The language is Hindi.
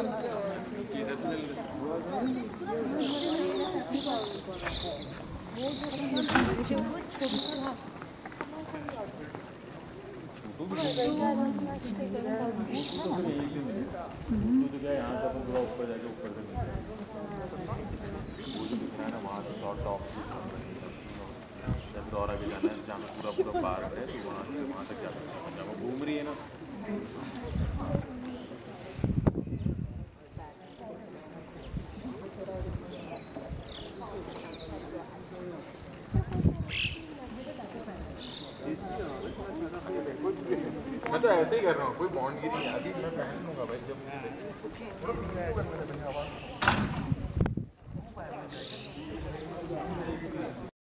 पूरा पूरा पूरा पार्क है तो वहाँ से वहाँ तक जा सकते है मैं तो ऐसे ही कर रहा हूँ, कोई बॉन्ड गिरी अभी मैं पहन लूँगा भाई जब